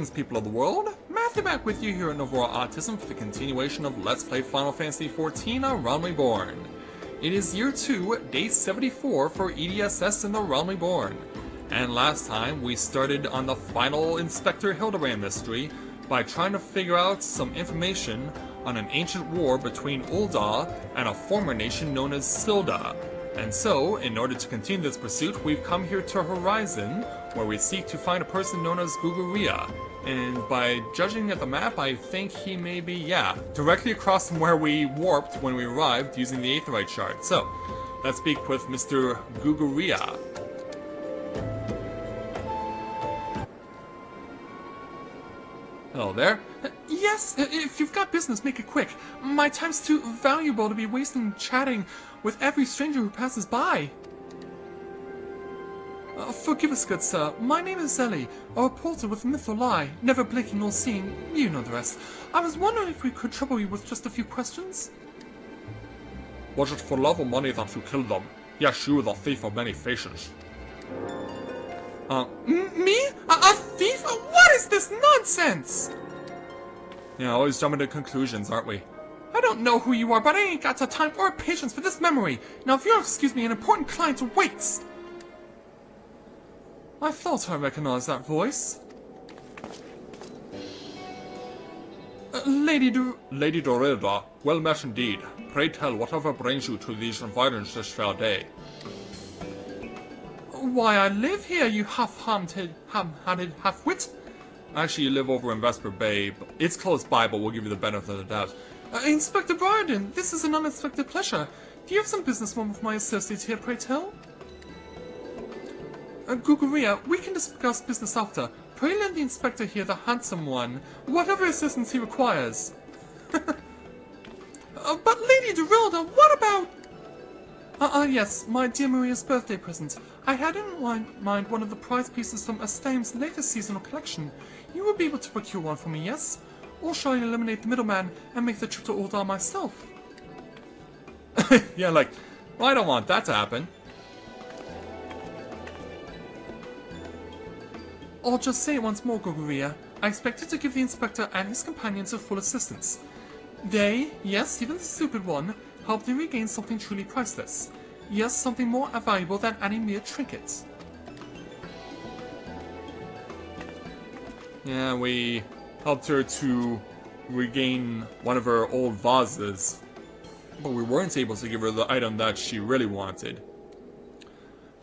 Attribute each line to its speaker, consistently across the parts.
Speaker 1: Greetings, people of the world! Matthew back with you here at Novora Autism for the continuation of Let's Play Final Fantasy XIV A Realm Reborn. It is year 2, day 74 for EDSS in the Realm Reborn. And last time, we started on the final Inspector Hildibrand mystery by trying to figure out some information on an ancient war between Ul'dah and a former nation known as Sil'dih. And so, in order to continue this pursuit, we've come here to Horizon, where we seek to find a person known as Guguria. And by judging at the map, I think he may be, yeah, directly across from where we warped when we arrived using the Aetheryte shard. So, let's speak with Mr. Guguria. Hello there. Yes, if you've got business, make it quick. My time's too valuable to be wasting chatting with every stranger who passes by. Uh, forgive us, good sir. My name is Ellie, a reporter with Mythril Eye, never blinking nor seeing. You know the rest. I was wondering if we could trouble you with just a few questions?
Speaker 2: Was it for love or money that you killed them? Yes, you were the thief of many faces.
Speaker 1: Uh, me? A, a thief? What is this nonsense? Yeah, always jumping to conclusions, aren't we? I don't know who you are, but I ain't got the time or patience for this memory. Now, if you'll excuse me, an important client waits. I thought I recognized that voice. Uh, Lady Du...
Speaker 2: Lady Dorilda, well met indeed. Pray tell whatever brings you to these environs this fair day.
Speaker 1: Why, I live here, you half-hearted, ham-hearted half-wit.
Speaker 2: Actually, you live over in Vesper Bay. It's close by, but we'll give you the benefit of the doubt.
Speaker 1: Uh, Inspector Briarden, this is an unexpected pleasure. Do you have some business with my associates here, pray tell? Uh, Guguria, we can discuss business after. Pray lend the inspector here the handsome one, whatever assistance he requires. uh, but Lady Dorilda, what about... Ah, uh, uh, yes, my dear Maria's birthday present. I had in mind one of the prize pieces from Astam's latest seasonal collection. You will be able to procure one for me, yes? Or shall I eliminate the middleman and make the trip to Ul'dah myself?
Speaker 2: yeah, like, well, I don't want that to happen.
Speaker 1: I'll just say it once more, Guguria. I expected to give the Inspector and his companions a full assistance. They, yes, even the stupid one, helped me regain something truly priceless. Yes, something more valuable than any mere trinket.
Speaker 2: Yeah, we helped her to regain one of her old vases, but we weren't able to give her the item that she really wanted.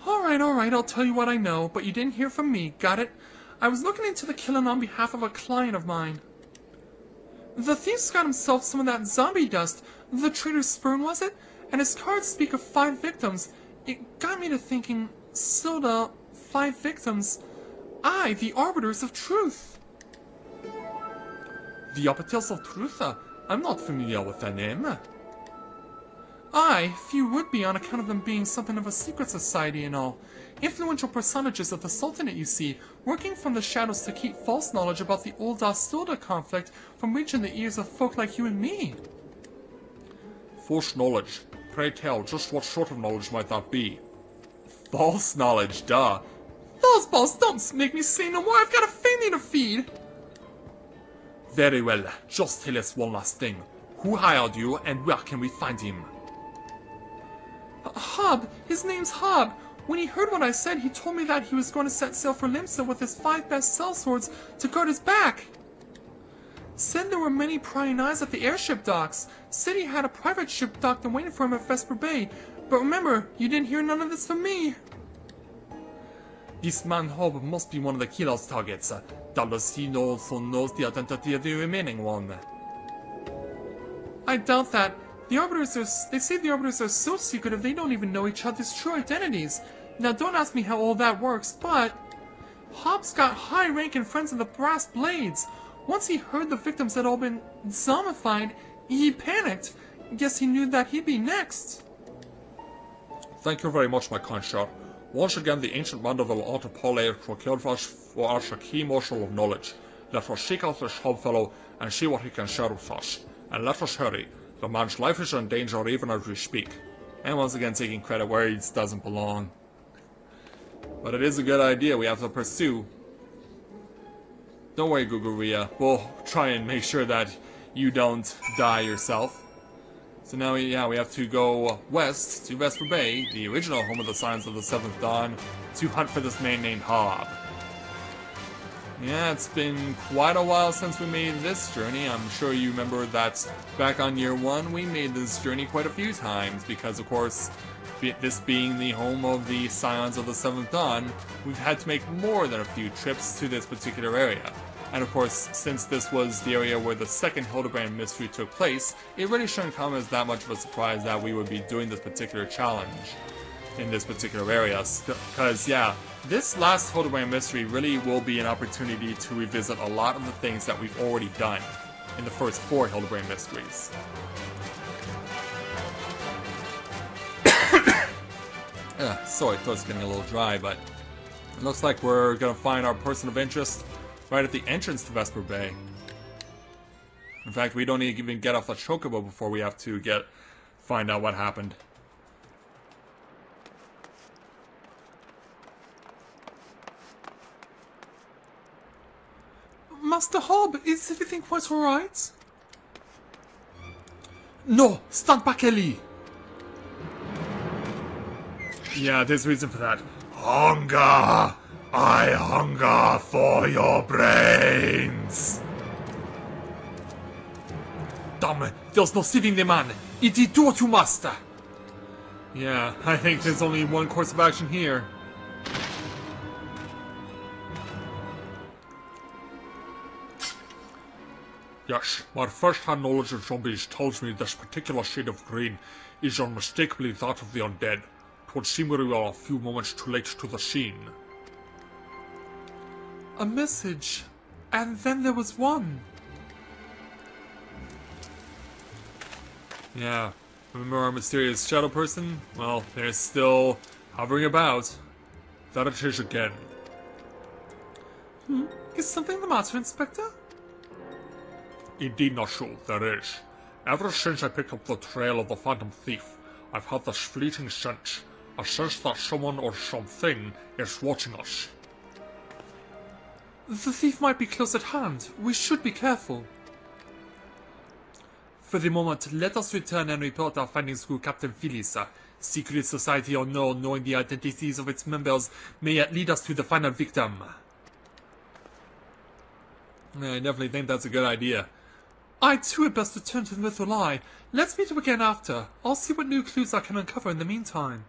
Speaker 1: Alright, alright, I'll tell you what I know, but you didn't hear from me, got it? I was looking into the killing on behalf of a client of mine. The thief's got himself some of that zombie dust, the traitor's spoon, was it? And his cards speak of five victims. It got me to thinking, Sil'dih, five victims. I, the Arbiters of Truth.
Speaker 2: The Arbiters of Truth? I'm not familiar with that name.
Speaker 1: I, few would be on account of them being something of a secret society and all. Influential personages of the Sultanate, you see, working from the shadows to keep false knowledge about the old Sil'dih conflict from reaching the ears of folk like you and me.
Speaker 2: False knowledge. Pray tell, just what sort of knowledge might that be?
Speaker 1: False knowledge, duh. Those balls don't make me say no more, I've got a family to feed!
Speaker 2: Very well, just tell us one last thing. Who hired you, and where can we find him?
Speaker 1: Hob, his name's Hob. When he heard what I said, he told me that he was going to set sail for Limsa with his five best sellswords to guard his back. Said there were many prying eyes at the airship docks. Said he had a private ship docked and waiting for him at Vesper Bay. But remember, you didn't hear none of this from me.
Speaker 2: This man Hob must be one of the killer's targets. Doubtless he also knows the identity of the remaining one.
Speaker 1: I doubt that. The Arbiters are- they say the Arbiters are so secretive they don't even know each other's true identities. Now don't ask me how all that works, but... Hob's got high rank friends in the Brass Blades. Once he heard the victims had all been zombified, he panicked. Guess he knew that he'd be next.
Speaker 2: Thank you very much, my kind sir. Once again, the ancient Manderville Autopole procured us for us a key morsel of knowledge. Let us seek out this hobfellow and see what he can share with us. And let us hurry. The man's life is in danger even as we speak.
Speaker 1: And once again taking credit where it doesn't belong. But it is a good idea we have to pursue. Don't worry, Guguria. We'll try and make sure that you don't die yourself. So now, yeah, we have to go west to Vesper Bay, the original home of the Scions of the Seventh Dawn, to hunt for this man named Hob. Yeah, it's been quite a while since we made this journey. I'm sure you remember that back on year one, we made this journey quite a few times because, of course, this being the home of the Scions of the Seventh Dawn, we've had to make more than a few trips to this particular area. And of course, since this was the area where the second Hildibrand mystery took place, it really shouldn't come as that much of a surprise that we would be doing this particular challenge in this particular area. Because, yeah, this last Hildibrand mystery really will be an opportunity to revisit a lot of the things that we've already done in the first four Hildibrand mysteries. Uh, sorry, throat's getting a little dry, but it looks like we're gonna find our person of interest right at the entrance to Vesper Bay. In fact, we don't even get off the chocobo before we have to get find out what happened. Master Hob, is everything quite alright? No! Stand back, Ellie! Yeah, there's reason for that. Hunger! I hunger for your brains! Damn, there's no saving the man! It is do what you must! Yeah, I think there's only one course of action here. Yes, my first-hand knowledge of zombies tells me this particular shade of green is unmistakably that of the undead. Would seem we are a few moments too late to the scene. A message. And then there was one. Yeah. Remember our mysterious shadow person? Well, they're still hovering about. That it is again. Hmm? Is something the matter, Inspector? Indeed not so, there is. Ever since I picked up the trail of the Phantom Thief, I've had this fleeting sense, a sense that someone or something is watching us. The thief might be close at hand. We should be careful. For the moment, let us return and report our findings to Captain Phyllis. Secret society or no, knowing the identities of its members may yet lead us to the final victim. I definitely think that's a good idea. I too had best return to the Mythril Eye. Let's meet up again after. I'll see what new clues I can uncover in the meantime.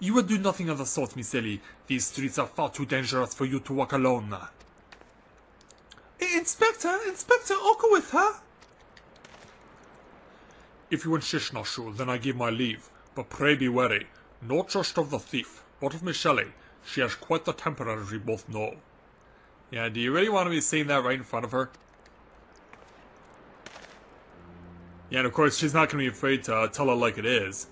Speaker 1: You will do nothing of the sort, Miss Ellie. These streets are far too dangerous for you to walk alone. Inspector, Inspector, I'll with her. If you insist, Nashu, then I give my leave. But pray be wary, not just of the thief, but of Miss Ellie. She has quite the temper, as we both know. Yeah, do you really want to be saying that right in front of her? Yeah, and of course, she's not going to be afraid to uh, tell her like it is.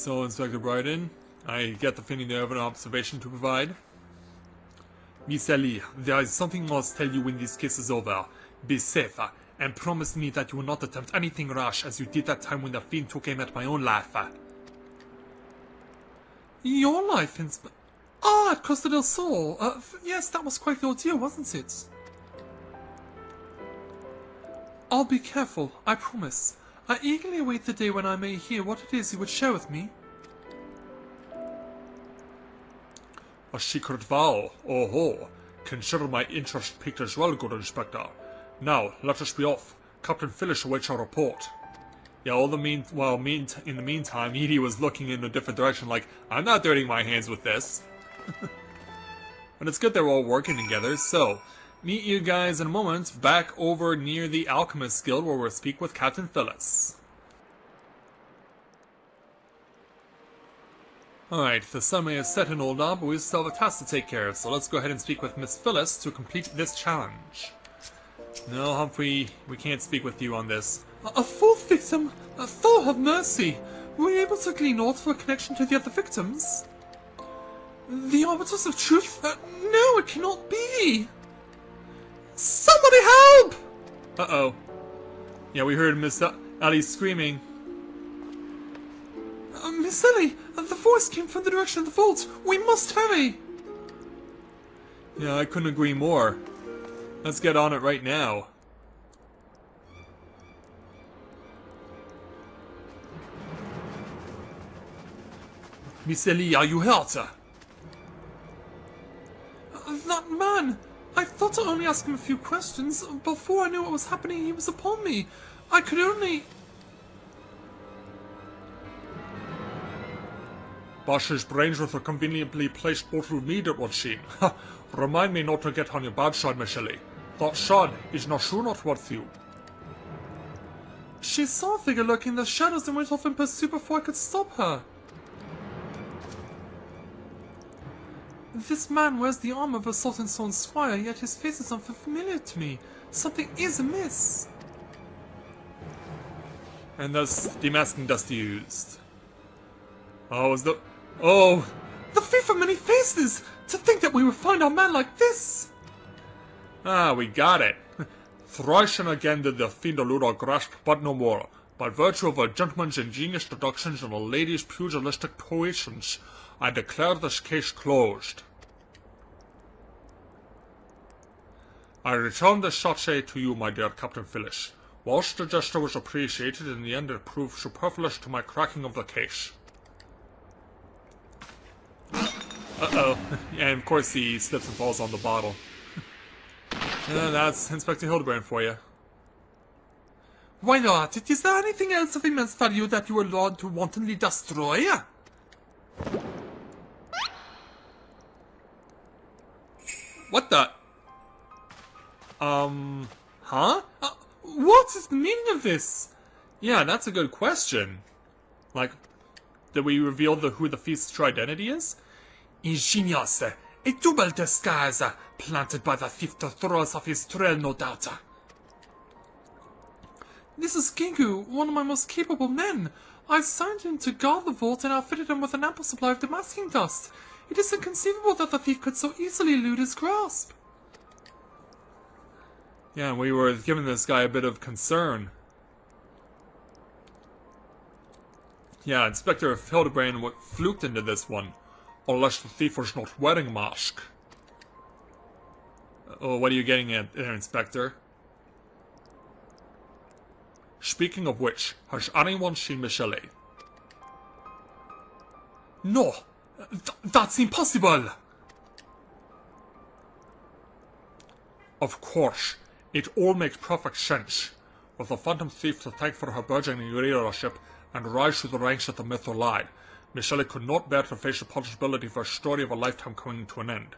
Speaker 1: So, Inspector Bryden, I get the feeling you have an observation to provide. Miss Ellie, there is something I must tell you when this case is over. Be safe, and promise me that you will not attempt anything rash as you did that time when the fiend took aim at my own life. Your life, Inspector? Ah, at Costa del Sol. Uh, yes, that was quite the ordeal, wasn't it? I'll be careful, I promise. I eagerly await the day when I may hear what it is you would share with me. A secret vow, oh ho. Consider my interest piqued as well, good Inspector. Now, let us be off. Captain Phyllis awaits our report. Yeah, all the mean well, mean in the meantime, Edie was looking in a different direction, like I'm not dirtying my hands with this. but it's good they're all working together, so meet you guys in a moment back over near the Alchemist Guild where we'll speak with Captain Phyllis. Alright, the sun may have set in Ul'dah, but we still have a task to take care of, so let's go ahead and speak with Miss Phyllis to complete this challenge. No, Humphrey, we can't speak with you on this. A, a fourth victim? A Thor have mercy! Were you able to glean aught for a connection to the other victims? The Arbiters of Truth? Uh, no, it cannot be! Somebody help! Uh-oh. Yeah, we heard Miss Ali screaming. Uh, Miss Ellie, uh, the voice came from the direction of the vault. We must hurry.
Speaker 2: Yeah, I couldn't agree more. Let's get on it right now.
Speaker 1: Miss Ellie, are you hurt? Uh, that man! I thought to only ask him a few questions. Before I knew what was happening, he was upon me. I could only...
Speaker 2: Bosch's brains with a conveniently placed bottle of mead at meter machine. Remind me not to get on your bad side, Miss Ellie. That shot is not sure not worth you.
Speaker 1: She saw a figure lurking in the shadows and went off in pursuit before I could stop her. This man wears the armor of a Sultansworn squire, yet his face is unfamiliar to me. Something is amiss.
Speaker 2: And thus demasking dust used. Oh, was the... Oh!
Speaker 1: The thief of many faces! To think that we would find our man like this!
Speaker 2: Ah, we got it. Thrice and again did the fiend elude our grasp, but no more. By virtue of a gentleman's ingenious deductions and a lady's pugilistic poetions, I declare this case closed. I return this sachet to you, my dear Captain Phyllis. Whilst the gesture was appreciated, in the end it proved superfluous to my cracking of the case. Uh-oh. and of course he slips and falls on the bottle. and uh, that's Inspector Hildibrand for you.
Speaker 1: Why not? Is there anything else of immense value that you were allowed to wantonly destroy?
Speaker 2: What the? Um, huh?
Speaker 1: Uh, what is the meaning of this?
Speaker 2: Yeah, that's a good question. Like, did we reveal the who the thief's true identity is?
Speaker 1: Ingenious. A double disguise planted by the thief to throw us off his trail, no doubt. This is Gingu, one of my most capable men. I assigned him to guard the vault and outfitted him with an ample supply of demasking dust. It is inconceivable that the thief could so easily elude his grasp.
Speaker 2: Yeah, we were giving this guy a bit of concern. Yeah, Inspector Hildibrand fluked into this one. Unless the thief was not wearing a mask. Uh, oh, what are you getting at there, Inspector? Speaking of which, has anyone seen Miss Ellie?
Speaker 1: No, th that's impossible.
Speaker 2: Of course, it all makes perfect sense. With the Phantom Thief to thank for her burgeoning leadership and rise through the ranks of the Mythril Eye, Michelle could not bear to face the possibility of her story of a lifetime coming to an end.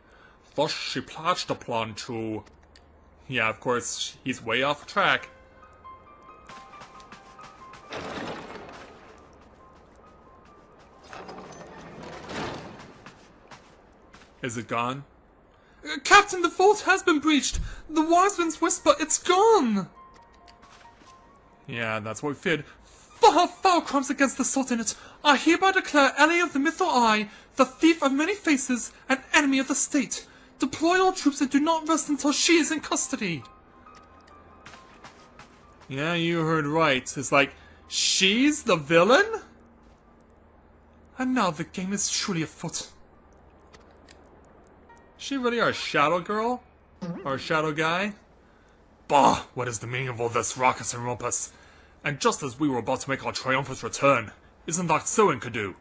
Speaker 2: Thus, she plots the plan to... Yeah, of course, he's way off track. Is it gone?
Speaker 1: Captain, the vault has been breached. The Wiseman's whisper, it's gone.
Speaker 2: Yeah, that's what we feared.
Speaker 1: For her foul crimes against the Sultanate, I hereby declare Ellie of the Mythril Eye, the thief of many faces, an enemy of the state. Deploy all troops and do not rest until she is in custody.
Speaker 2: Yeah, you heard right. It's like, she's the villain?
Speaker 1: And now the game is truly afoot.
Speaker 2: She really our shadow girl? Or shadow guy? Bah! What is the meaning of all this raucous and rumpus? And just as we were about to make our triumphant return, isn't that so, Enkidu?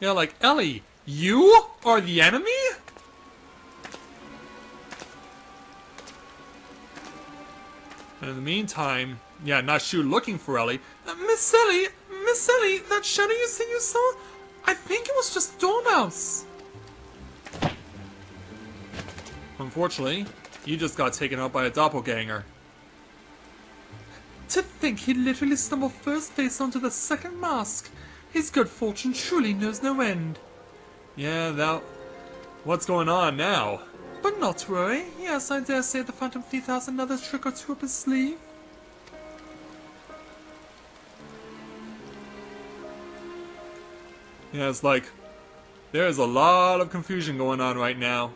Speaker 2: Yeah, like, Ellie, you are the enemy? And in the meantime, yeah, not you looking for Ellie.
Speaker 1: Uh, Miss Ellie, Miss Ellie, that shadow you said you saw, I think it was just Dormouse.
Speaker 2: Unfortunately, you just got taken out by a doppelganger.
Speaker 1: To think he literally stumbled first face onto the second mask. His good fortune truly knows no end.
Speaker 2: Yeah, that... What's going on now?
Speaker 1: But not to worry. Yes, I dare say the Phantom Thief has another trick or two up his sleeve.
Speaker 2: Yeah, it's like... There's a lot of confusion going on right now.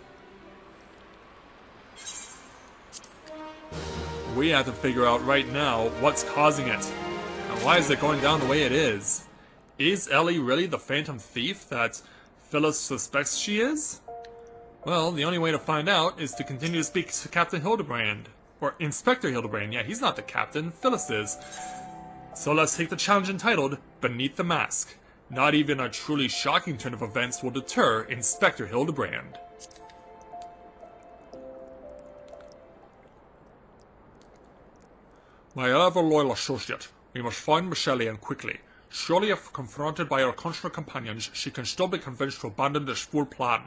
Speaker 1: we have to figure out right now what's causing it. And why is it going down the way it is? Is Ellie really the phantom thief that Phyllis suspects she is? Well, the only way to find out is to continue to speak to Captain Hildibrand. Or Inspector Hildibrand. Yeah, he's not the captain, Phyllis is. So let's take the challenge entitled Beneath the Mask. Not even a truly shocking turn of events will deter Inspector Hildibrand.
Speaker 2: My ever loyal associate, we must find Miss Ellie and quickly. Surely if confronted by her constant companions, she can still be convinced to abandon this fool plan.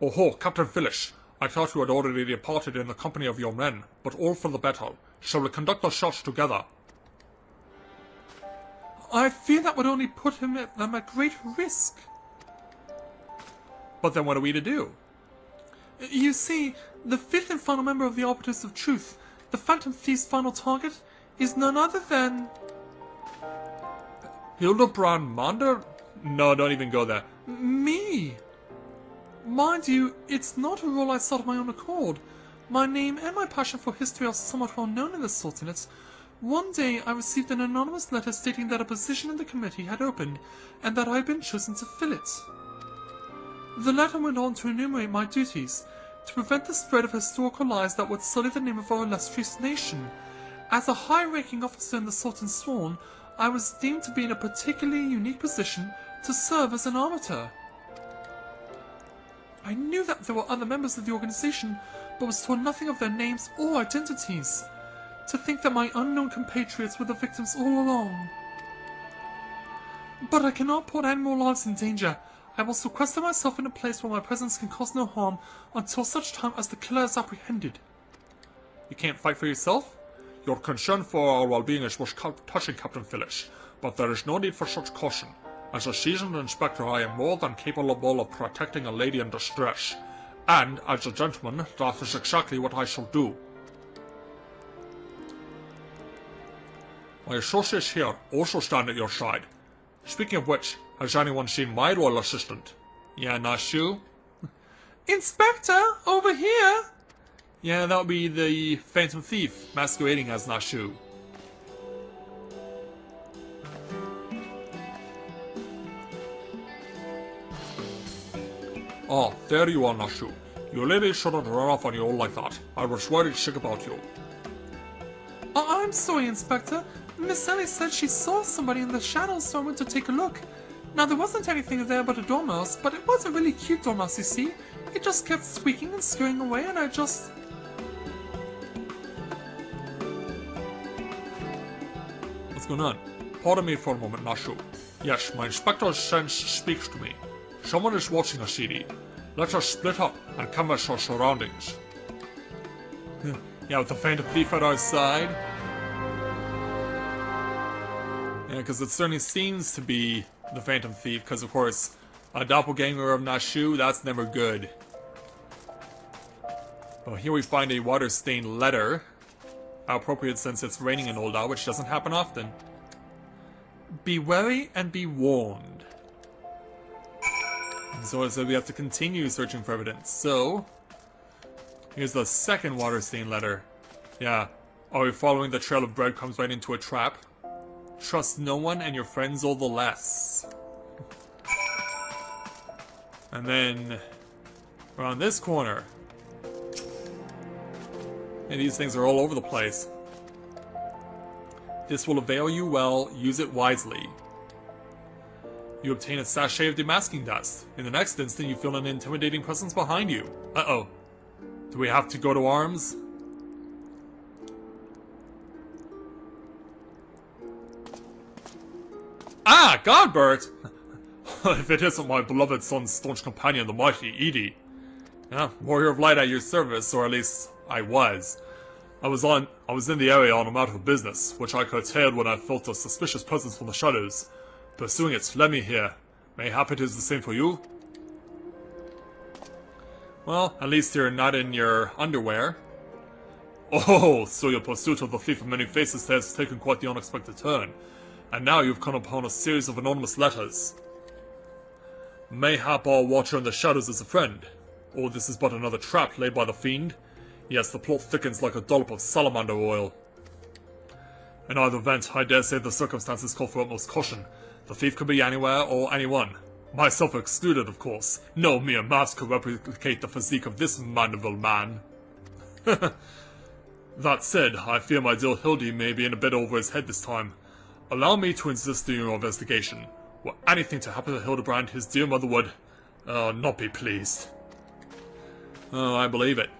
Speaker 2: Oh ho, Captain Phyllis, I thought you had already departed in the company of your men, but all for the better. Shall we conduct the shots together?
Speaker 3: I fear that would only put him at, them at great risk.
Speaker 1: But then what are we to do?
Speaker 3: You see, the fifth and final member of the Arbiters of Truth, the Phantom Thief's final target, is none other than...
Speaker 1: Hildibrand Mander? No, don't even go there.
Speaker 3: Me! Mind you, it's not a role I sought of my own accord. My name and my passion for history are somewhat well known in the Sultanate. One day I received an anonymous letter stating that a position in the committee had opened and that I had been chosen to fill it. The letter went on to enumerate my duties, to prevent the spread of historical lies that would sully the name of our illustrious nation. As a high-ranking officer in the Sultansworn, I was deemed to be in a particularly unique position to serve as an arbiter. I knew that there were other members of the organization, but was told nothing of their names or identities. To think that my unknown compatriots were the victims all along. But I cannot put any more lives in danger. I must sequester myself in a place where my presence can cause no harm until such time as the killer is apprehended.
Speaker 1: You can't fight for yourself?
Speaker 2: Your concern for our well-being is most touching, Captain Phyllis, but there is no need for such caution. As a seasoned inspector, I am more than capable of protecting a lady in distress. And, as a gentleman, that is exactly what I shall do. My associates here also stand at your side. Speaking of which, has anyone seen my royal assistant?
Speaker 1: Yeah?
Speaker 3: Inspector, over here!
Speaker 1: Yeah, that would be the Phantom Thief masquerading as Nashu.
Speaker 2: Ah, there you are, Nashu. Your lady shouldn't run off on you all like that. I was worried sick about you.
Speaker 3: Uh, I'm sorry, Inspector. Miss Ellie said she saw somebody in the shadows, so I went to take a look. Now, there wasn't anything there but a dormouse, but it was a really cute dormouse, you see. It just kept squeaking and scurrying away, and I just...
Speaker 2: What's going on? Pardon me for a moment, Nashu. Yes, my inspector's sense speaks to me. Someone is watching us, CD. Let us split up and canvass our surroundings.
Speaker 1: yeah, with the Phantom Thief at our side. Yeah, because it certainly seems to be the Phantom Thief, because of course, a doppelganger of Nashu, that's never good. Well, here we find a water-stained letter. How appropriate since it's raining in Ul'dah, which doesn't happen often. Be wary and be warned. So, so we have to continue searching for evidence. So, here's the second water-stained letter. Yeah. Are we following the trail of breadcrumbs right into a trap? Trust no one and your friends all the less. And then, around this corner. And these things are all over the place. This will avail you well, use it wisely. You obtain a sachet of demasking dust. In the next instant, you feel an intimidating presence behind you. Uh-oh. Do we have to go to arms? Ah, Godbert! if it isn't my beloved son's staunch companion, the mighty EDI. Yeah, warrior of light at your service, or at least I was. I was on I was in the area on a matter of business, which I curtailed when I felt a suspicious presence from the shadows. Pursuing it led me here. Mayhap it is the same for you? Well, at least you're not in your underwear. Oh, so your pursuit of the thief of many faces has taken quite the unexpected turn. And now you've come upon a series of anonymous letters. Mayhap our watcher in the shadows is a friend. Or this is but another trap laid by the fiend.
Speaker 2: Yes, the plot thickens like a dollop of salamander oil. In either event, I dare say the circumstances call for utmost caution. The thief could be anywhere or anyone. Myself excluded, of course. No mere mask could replicate the physique of this Manderville man. that said, I fear my dear Hildy may be in a bit over his head this time. Allow me to insist in your investigation. Were anything to happen to Hildibrand, his dear mother would, uh, not be pleased. Oh, I believe it.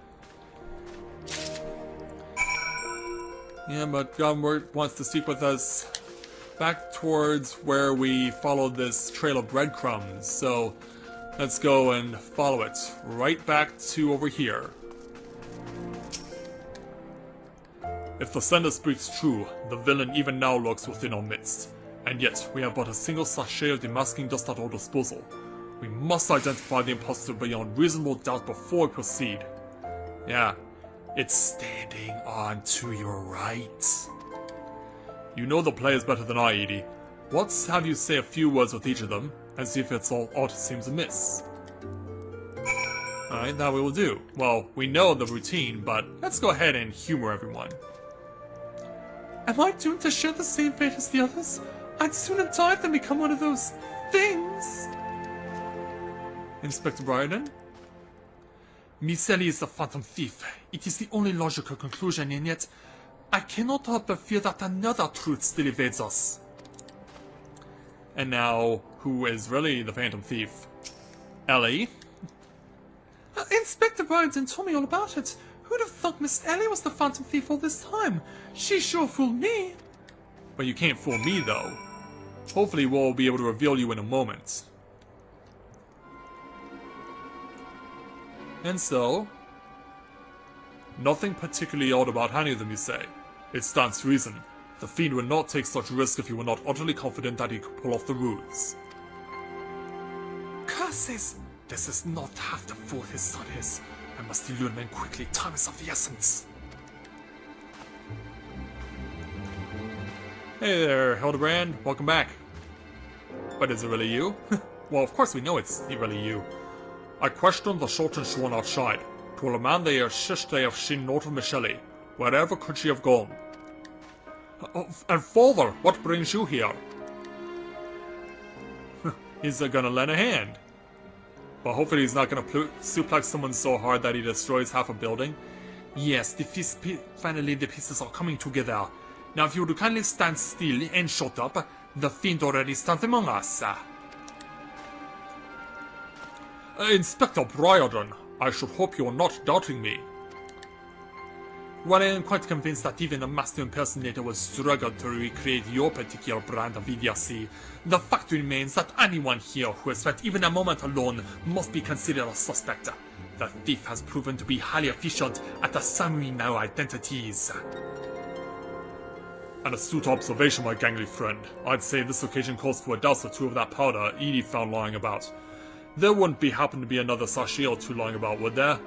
Speaker 1: Yeah, but Godbert wants to speak with us back towards where we followed this trail of breadcrumbs. So let's go and follow it right back to over here.
Speaker 2: If the sender speaks true, the villain even now lurks within our midst. And yet, we have but a single sachet of demasking dust at our disposal. We must identify the impostor beyond reasonable doubt before we proceed. Yeah, it's standing on to your right. You know the players better than I, Edie. Let's have you say a few words with each of them, and see if it's all aught seems amiss. Alright, that we will do. Well, we know the routine, but let's go ahead and humor everyone.
Speaker 3: Am I doomed to share the same fate as the others? I'd sooner die than become one of those things.
Speaker 1: Inspector Briarden?
Speaker 3: Miss Ellie is a phantom thief. It is the only logical conclusion, and yet I cannot help but fear that another truth still evades us.
Speaker 1: And now, who is really the phantom thief? Ellie?
Speaker 3: Uh, Inspector Briarden told me all about it. Who'd have thought Miss Ellie was the phantom thief all this time? She sure fooled me.
Speaker 1: But you can't fool me, though. Hopefully we'll be able to reveal you in a moment. And so, nothing particularly odd about any of them, you say. It stands to reason. The Fiend would not take such risk if he were not utterly confident that he could pull off the ruse.
Speaker 3: Curses! This is not half the fool his son is. I must elude men quickly. Time is of the essence.
Speaker 1: Hey there, Hildibrand. Welcome back. But is it really you? well, of course we know it's really you. I questioned the Sultansworn outside. To a man they assist they have seen note of Miss Ellie. Wherever could she have gone? Oh, and father, what brings you here? he's uh, gonna lend a hand. But hopefully he's not gonna suplex someone so hard that he destroys half a building.
Speaker 3: Yes, the piece, finally the pieces are coming together. Now if you would kindly stand still and shut up, the fiend already stands among us. Uh,
Speaker 2: Inspector Briarden, I should hope you're not doubting me.
Speaker 3: Well, I am quite convinced that even a master impersonator will struggle to recreate your particular brand of idiocy. The fact remains that anyone here who has spent even a moment alone must be considered a suspect. The thief has proven to be highly efficient at assuming our identities.
Speaker 2: An astute observation, my gangly friend. I'd say this occasion calls for a douse or two of that powder Edie found lying about. There wouldn't be happen to be another sachet or two lying about, would there?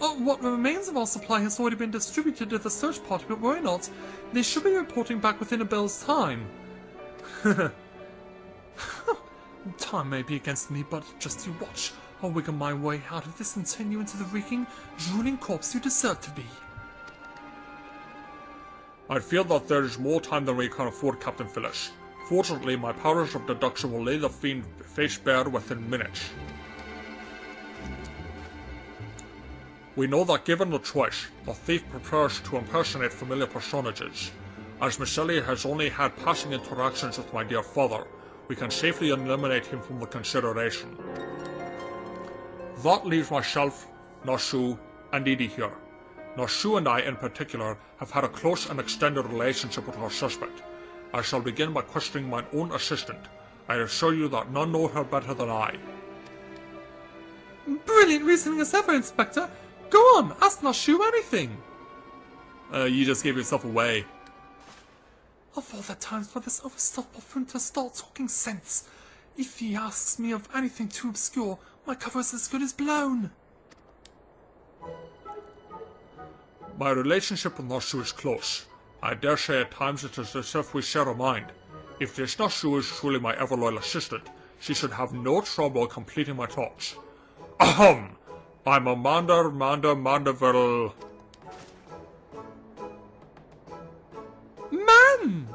Speaker 3: Oh, what remains of our supply has already been distributed to the search party, but worry not. They should be reporting back within a bell's time. time may be against me, but just you watch. I'll wiggle my way out of this and turn you into the reeking, drooling corpse you deserve to be.
Speaker 2: I feel that there is more time than we can afford, Captain Phyllis. Fortunately, my powers of deduction will lay the fiend face bare within minutes. We know that given the choice, the thief prefers to impersonate familiar personages. As Miss Ellie has only had passing interactions with my dear father, we can safely eliminate him from the consideration. That leaves myself, Nashu, and Edie here. Nashu and I, in particular, have had a close and extended relationship with our suspect. I shall begin by questioning my own assistant. I assure you that none know her better than I.
Speaker 3: Brilliant reasoning as ever, Inspector! Go on, ask Nashu anything!
Speaker 1: Uh, you just gave yourself away.
Speaker 3: Of all the times for this overstuffed buffoon to start talking sense, if he asks me of anything too obscure, my cover is as good as blown.
Speaker 2: My relationship with Nashu is close. I dare say at times it is as if we share a mind. If this Nashu is truly my ever loyal assistant, she should have no trouble completing my thoughts. Ahem! I'm Amanda Manda Manderville.
Speaker 3: Man!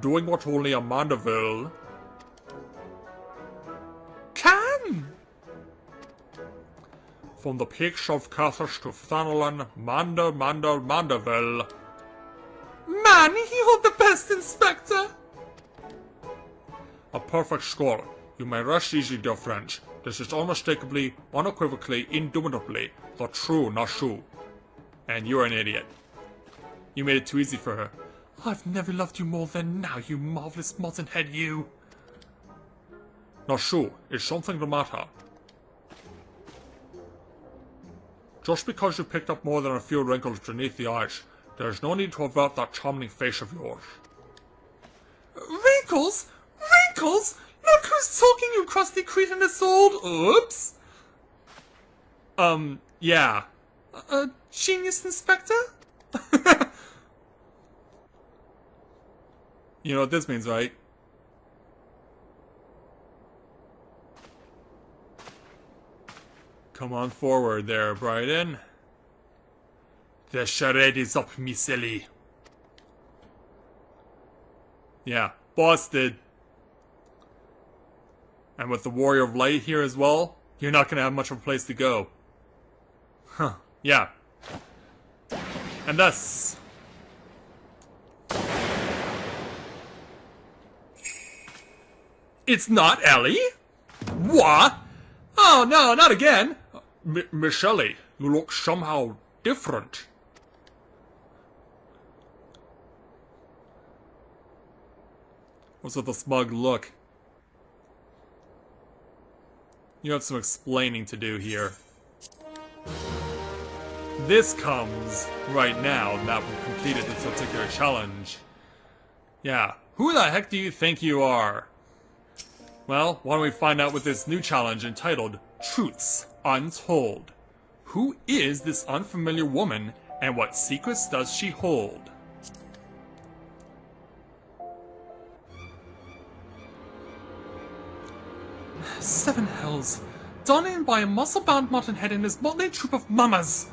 Speaker 2: Doing what only Amanda will.
Speaker 3: Can!
Speaker 2: From the peaks of Coerthas to Thanalan, Manda Manda Manderville.
Speaker 3: Man, you're the best, Inspector!
Speaker 2: Perfect score. You may rest easy, dear friends. This is unmistakably, unequivocally, indubitably the true Nashu. And you're an idiot. You made it too easy for her.
Speaker 3: I've never loved you more than now, you marvelous molten head, you.
Speaker 2: Nashu, is something the matter? Just because you picked up more than a few wrinkles beneath the eyes, there is no need to avert that charming face of yours.
Speaker 3: Wrinkles? Wrinkles? Look who's talking, you crusty cretin old. Oops.
Speaker 2: Um, yeah.
Speaker 3: Uh, genius inspector?
Speaker 2: You know what this means, right? Come on forward there, Bryden. The charade is up, me silly. Yeah, busted. And with the Warrior of Light here as well, you're not gonna have much of a place to go. Huh, yeah. And thus,
Speaker 3: It's not Ellie? What? Oh, no, not again.
Speaker 2: M- Miss Ellie, you look somehow different. What's with the smug look? You have some explaining to do here. This comes right now that we've completed this particular challenge. Yeah, who the heck do you think you are? Well, why don't we find out with this new challenge entitled Truths Untold? Who is this unfamiliar woman and what secrets does she hold?
Speaker 3: Seven hells. Done in by a muscle-bound muttonhead and his motley troop of mamas.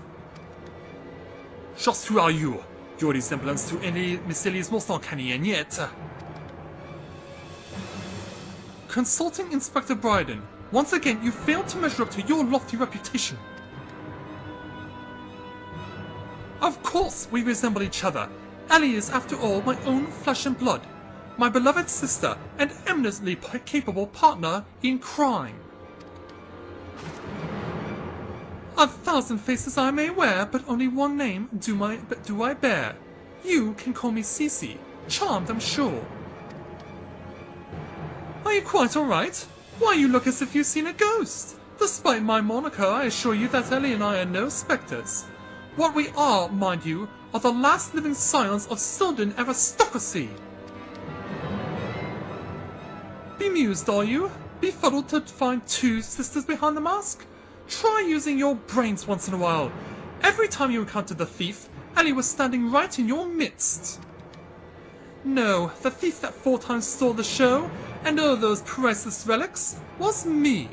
Speaker 3: Just who are you? Your resemblance to any Missile is most uncanny and yet... Consulting Inspector Bryden, once again you failed to measure up to your lofty reputation. Of course we resemble each other. Ellie is, after all, my own flesh and blood, my beloved sister, and eminently capable partner in crime. A thousand faces I may wear, but only one name do my do I bear. You can call me Cece, charmed I'm sure. Are you quite alright? Why, you look as if you've seen a ghost. Despite my moniker, I assure you that Ellie and I are no spectres. What we are, mind you, are the last living scions of Sil'dihn aristocracy. Bemused, are you? Befuddled to find two sisters behind the mask? Try using your brains once in a while. Every time you encountered the thief, Ellie was standing right in your midst. No, the thief that four times stole the show, and all those priceless relics, was me.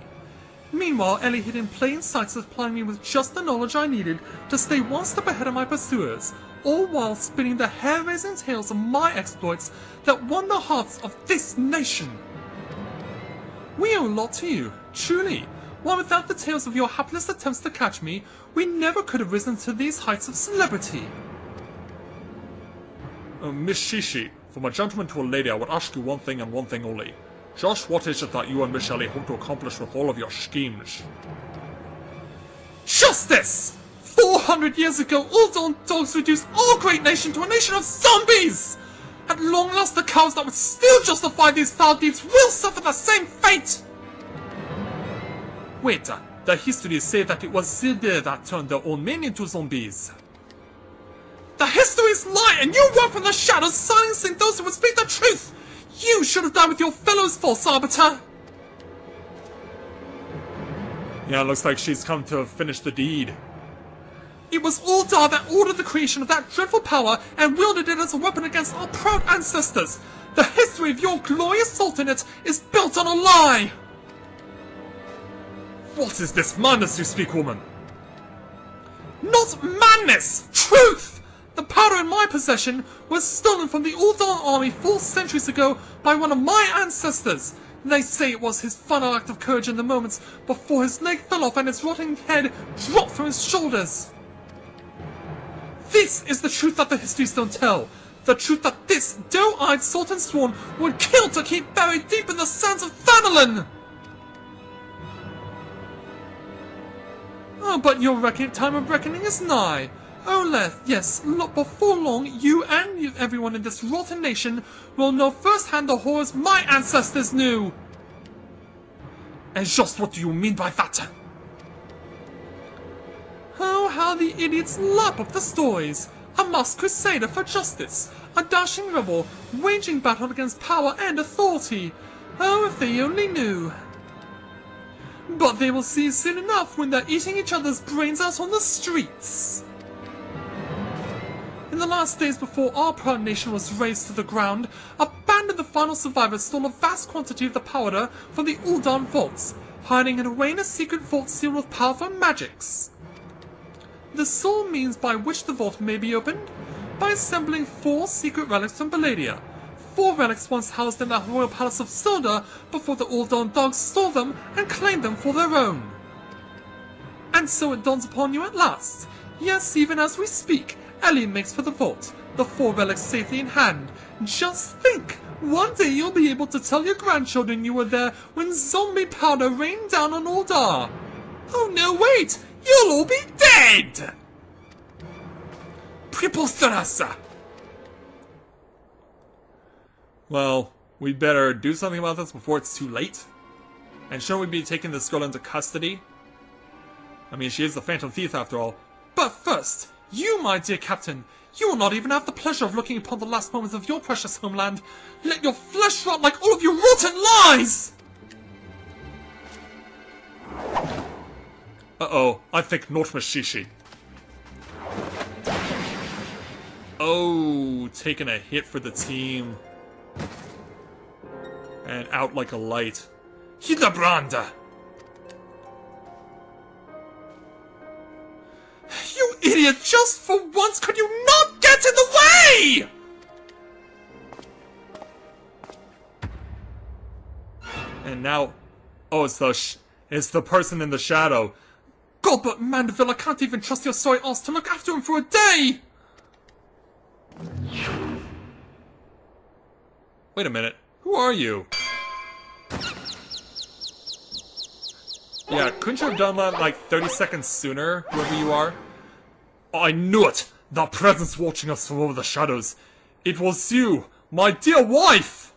Speaker 3: Meanwhile, Ellie hid in plain sight supplying me with just the knowledge I needed to stay one step ahead of my pursuers, all while spinning the hair-raising tales of my exploits that won the hearts of this nation. We owe a lot to you, truly. While without the tales of your hapless attempts to catch me, we never could have risen to these heights of celebrity.
Speaker 2: Uh, Miss Cece, from a gentleman to a lady, I would ask you one thing and one thing only. Just what is it that you and Miss Ellie hope to accomplish with all of your schemes?
Speaker 3: Justice! 400 years ago, Ul'dahn dogs reduced our great nation to a nation of zombies! At long last, the cows that would still justify these foul deeds will suffer the same fate! Wait, the histories say that it was Sil'dih that turned their own men into zombies. The histories lie, and you work from the shadows, silencing those who would speak the truth! You should have died with your fellows, false arbiter!
Speaker 2: Yeah, looks like she's come to finish the deed.
Speaker 3: It was Ul'dah that ordered the creation of that dreadful power and wielded it as a weapon against our proud ancestors. The history of your glorious sultanate is built on a lie!
Speaker 2: What is this madness you speak, woman?
Speaker 3: Not madness! Truth! The powder in my possession was stolen from the Ul'dahn army four centuries ago by one of my ancestors. They say it was his final act of courage in the moments before his leg fell off and his rotting head dropped from his shoulders. This is the truth that the histories don't tell. The truth that this doe-eyed Sultansworn would kill to keep buried deep in the sands of Thanalan! Oh, but your reckon time of reckoning is nigh. Oh, Oleth, yes, look, before long, you and you, everyone in this rotten nation will know firsthand the horrors my ancestors knew.
Speaker 2: And just what do you mean by that?
Speaker 3: Oh, how the idiots lap up the stories! A masked crusader for justice, a dashing rebel, waging battle against power and authority. Oh, if they only knew. But they will see soon enough when they're eating each other's brains out on the streets. In the last days before our proud nation was razed to the ground, a band of the final survivors stole a vast quantity of the powder from the Ul'dahn vaults, hiding it away in a secret vault sealed with powerful magics. The sole means by which the vault may be opened? By assembling four secret relics from Belah'dia. Four relics once housed in the royal palace of Sil'dih before the Ul'dahn dogs stole them and claimed them for their own. And so it dawns upon you at last. Yes, even as we speak, Ellie makes for the vault, the four relics safely in hand. Just think! One day you'll be able to tell your grandchildren you were there when zombie powder rained down on Ul'dah. Oh no, wait! You'll all be dead! Preposterasa!
Speaker 1: Well, we'd better do something about this before it's too late. And shouldn't we be taking this girl into custody? I mean, she is the Phantom Thief after all.
Speaker 3: But first, you, my dear captain, you will not even have the pleasure of looking upon the last moments of your precious homeland. Let your flesh rot like all of your rotten lies!
Speaker 2: Uh-oh, I think not Shishi.
Speaker 1: Oh, taking a hit for the team. And out like a light.
Speaker 2: Hidabranda!
Speaker 3: You idiot! Just for once, could you not get in the way?
Speaker 1: And now, oh, it's the sh- it's the person in the shadow.
Speaker 3: God, but Manderville, I can't even trust your sorry ass to look after him for a day.
Speaker 1: Wait a minute. Who are you? Yeah, couldn't you have done that like 30 seconds sooner, whoever you are?
Speaker 2: I knew it! The presence watching us from over the shadows. It was you, my dear wife!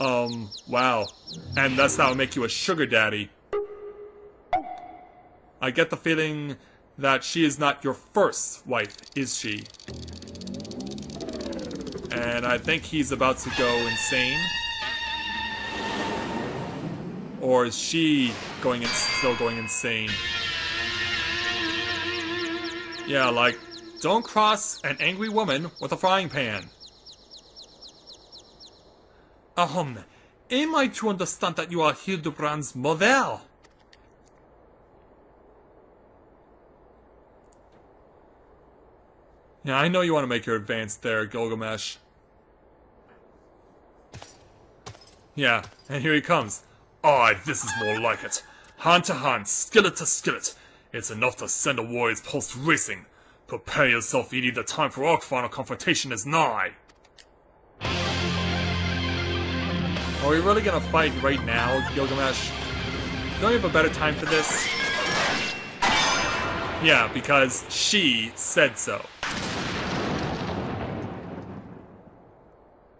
Speaker 1: Um, wow. And that's how I make you a sugar daddy. I get the feeling that she is not your first wife, is she? And I think he's about to go insane. Or is she going in, still going insane? Yeah, like, don't cross an angry woman with a frying pan.
Speaker 3: Ahem. Am I to understand that you are Hildibrand's mother?
Speaker 1: Yeah, I know you want to make your advance there, Gilgamesh. Yeah, and here he comes.
Speaker 2: Aye, this is more like it. Hand to hand, skillet to skillet. It's enough to send a warrior's pulse racing. Prepare yourself, Edie, the time for our final confrontation is nigh.
Speaker 1: Are we really gonna fight right now, Gilgamesh? Don't you have a better time for this? Yeah, because she said so.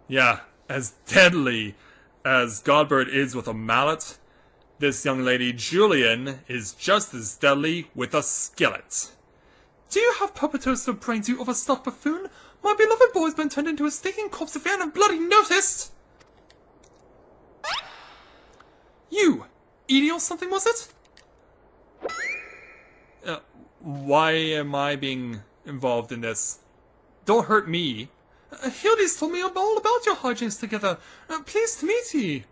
Speaker 1: Yeah, as deadly as Godbert is with a mallet, this young lady Julyan is just as deadly with a skillet.
Speaker 3: Do you have puppeters for brains, you overstuffed buffoon? My beloved boy's been turned into a stinking corpse if you hadn't bloody noticed! You! Edie or something, was it?
Speaker 1: Uh, why am I being involved in this? Don't hurt me.
Speaker 3: Uh, Hildy's told me all about your hijinks together. Uh, pleased to meet you.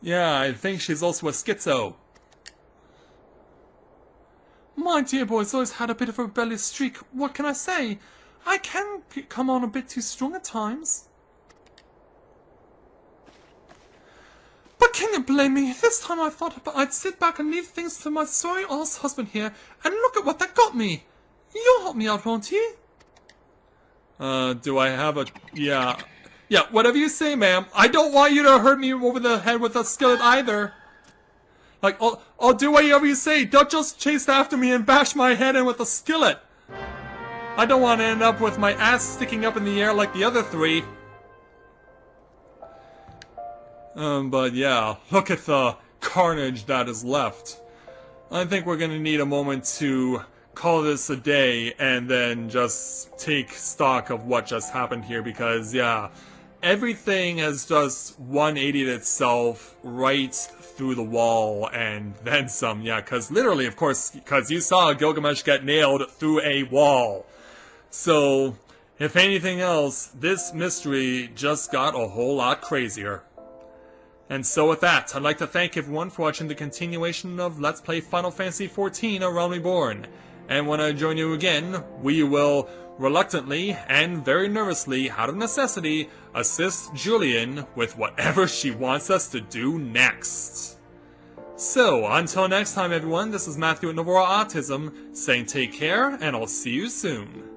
Speaker 1: Yeah, I think she's also a schizo.
Speaker 3: My dear boy's always had a bit of a rebellious streak. What can I say? I can come on a bit too strong at times. But can you blame me? This time I thought I'd sit back and leave things to my sorry ass husband here, and look at what that got me. You'll help me out, won't you?
Speaker 1: Uh, do I have a... Yeah. Yeah, whatever you say, ma'am. I don't want you to hurt me over the head with a skillet either. Like, I'll, I'll do whatever you say. Don't just chase after me and bash my head in with a skillet. I don't want to end up with my ass sticking up in the air like the other three. Um, but yeah, look at the carnage that is left. I think we're gonna need a moment to call this a day and then just take stock of what just happened here because, yeah, everything has just 180'd itself right through the wall and then some, yeah, because literally, of course, because you saw Gilgamesh get nailed through a wall. So, if anything else, this mystery just got a whole lot crazier. And so with that, I'd like to thank everyone for watching the continuation of Let's Play Final Fantasy XIV A Realm Reborn. And when I join you again, we will reluctantly and very nervously, out of necessity, assist Julyan with whatever she wants us to do next. So, until next time everyone, this is Matthew at Novora Autism, saying take care, and I'll see you soon.